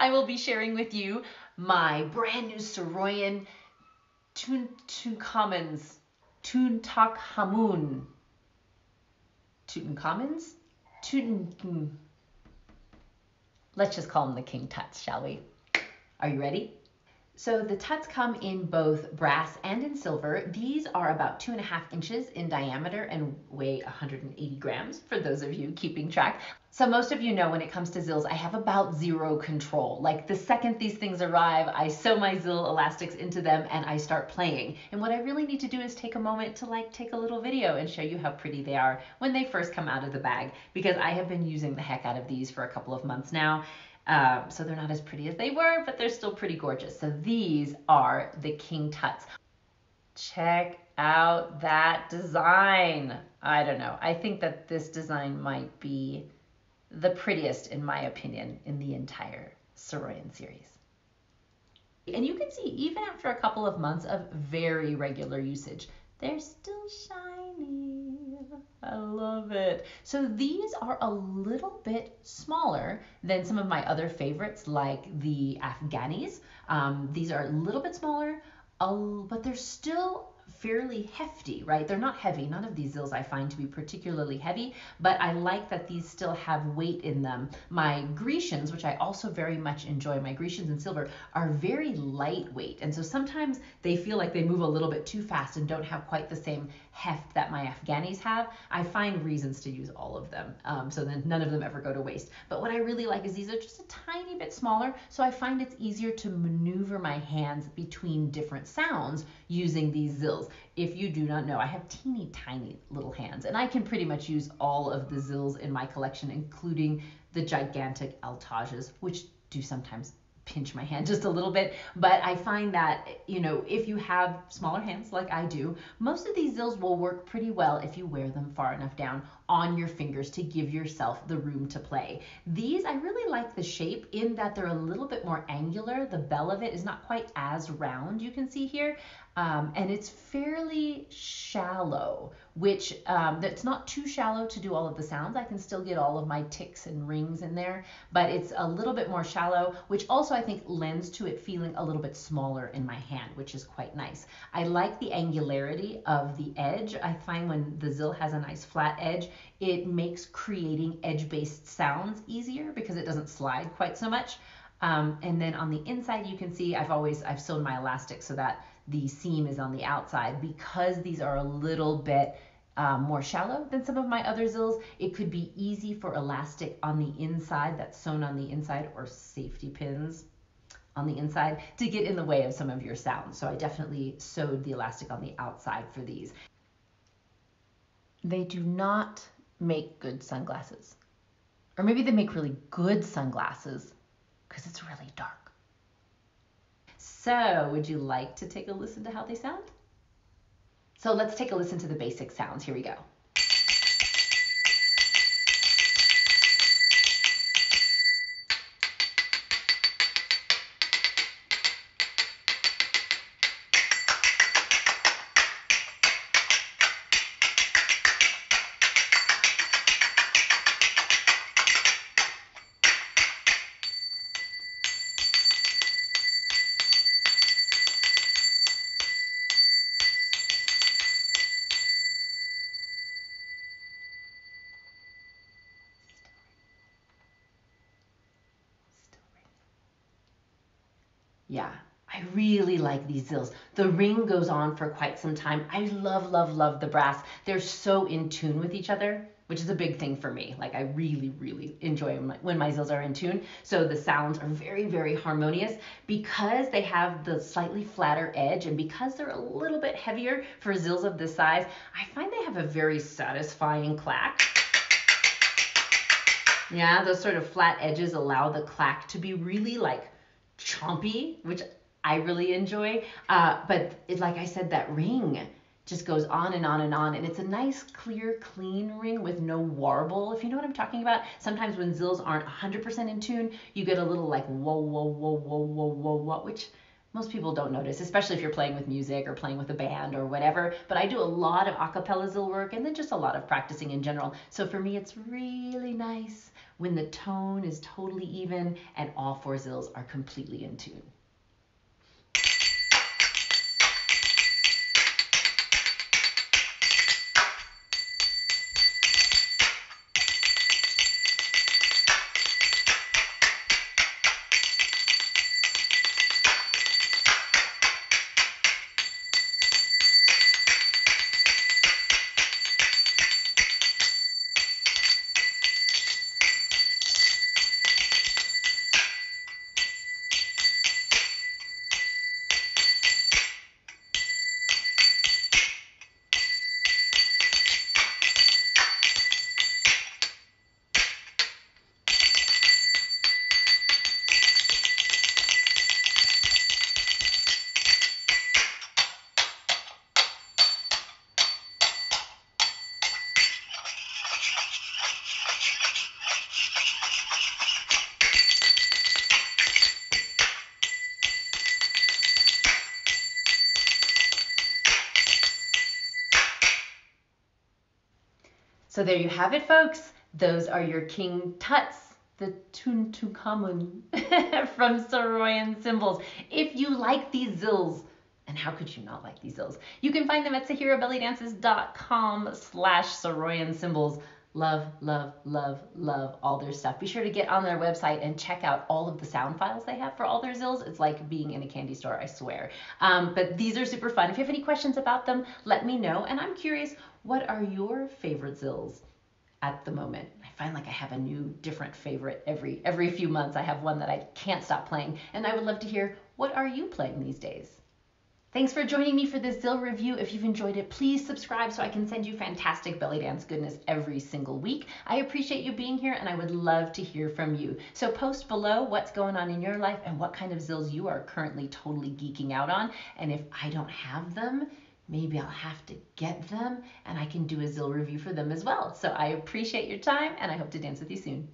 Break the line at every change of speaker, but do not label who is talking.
I will be sharing with you my brand new Saroyan Tutankhamun's Tutankhamun. Tutankhamun's? Tutankhamun. Let's just call him the King Tuts, shall we? Are you ready? So the tuts come in both brass and in silver. These are about two and a half inches in diameter and weigh 180 grams for those of you keeping track. So most of you know when it comes to zills, I have about zero control. Like the second these things arrive, I sew my zill elastics into them and I start playing. And what I really need to do is take a moment to like take a little video and show you how pretty they are when they first come out of the bag because I have been using the heck out of these for a couple of months now um, so they're not as pretty as they were, but they're still pretty gorgeous. So these are the King Tuts. Check out that design. I don't know. I think that this design might be the prettiest, in my opinion, in the entire Saroyan series. And you can see, even after a couple of months of very regular usage, they're still shiny. I love it. So these are a little bit smaller than some of my other favorites like the Afghanis. Um, these are a little bit smaller, uh, but they're still fairly hefty, right? They're not heavy. None of these zills I find to be particularly heavy, but I like that these still have weight in them. My Grecians, which I also very much enjoy, my Grecians in silver, are very lightweight. And so sometimes they feel like they move a little bit too fast and don't have quite the same heft that my Afghanis have. I find reasons to use all of them. Um, so then none of them ever go to waste. But what I really like is these are just a tiny bit smaller. So I find it's easier to maneuver my hands between different sounds using these zills. If you do not know, I have teeny tiny little hands and I can pretty much use all of the zills in my collection, including the gigantic altages, which do sometimes pinch my hand just a little bit. But I find that, you know, if you have smaller hands like I do, most of these zills will work pretty well if you wear them far enough down on your fingers to give yourself the room to play. These, I really like the shape in that they're a little bit more angular. The bell of it is not quite as round, you can see here. Um, and it's fairly shallow, which um, that's not too shallow to do all of the sounds. I can still get all of my ticks and rings in there, but it's a little bit more shallow, which also I think lends to it feeling a little bit smaller in my hand, which is quite nice. I like the angularity of the edge. I find when the Zill has a nice flat edge, it makes creating edge-based sounds easier because it doesn't slide quite so much. Um, and then on the inside, you can see I've always, I've sewn my elastic so that the seam is on the outside. Because these are a little bit um, more shallow than some of my other zills, it could be easy for elastic on the inside that's sewn on the inside or safety pins on the inside to get in the way of some of your sounds. So I definitely sewed the elastic on the outside for these. They do not make good sunglasses. Or maybe they make really good sunglasses because it's really dark. So, would you like to take a listen to how they sound? So, let's take a listen to the basic sounds. Here we go. Yeah, I really like these zills. The ring goes on for quite some time. I love, love, love the brass. They're so in tune with each other, which is a big thing for me. Like I really, really enjoy when my zills are in tune. So the sounds are very, very harmonious because they have the slightly flatter edge and because they're a little bit heavier for zills of this size, I find they have a very satisfying clack. Yeah, those sort of flat edges allow the clack to be really like chompy, which I really enjoy. Uh, but it, like I said, that ring just goes on and on and on. And it's a nice, clear, clean ring with no warble, if you know what I'm talking about. Sometimes when zills aren't 100% in tune, you get a little like whoa, whoa, whoa, whoa, whoa, whoa, whoa, which most people don't notice, especially if you're playing with music or playing with a band or whatever. But I do a lot of acapella zill work and then just a lot of practicing in general. So for me, it's really nice when the tone is totally even and all four zills are completely in tune. So there you have it, folks. Those are your King Tuts, the Tutankhamun from Saroyan Cymbals. If you like these zills, and how could you not like these zills? You can find them at sahirabellydances.com slash Saroyan cymbals. Love, love, love, love all their stuff. Be sure to get on their website and check out all of the sound files they have for all their zills. It's like being in a candy store, I swear. Um, but these are super fun. If you have any questions about them, let me know. And I'm curious, what are your favorite zills at the moment? I find like I have a new different favorite every every few months. I have one that I can't stop playing, and I would love to hear what are you playing these days? Thanks for joining me for this Zill review. If you've enjoyed it, please subscribe so I can send you fantastic belly dance goodness every single week. I appreciate you being here and I would love to hear from you. So post below what's going on in your life and what kind of zills you are currently totally geeking out on. And if I don't have them, maybe I'll have to get them and I can do a Zill review for them as well. So I appreciate your time and I hope to dance with you soon.